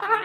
Ah!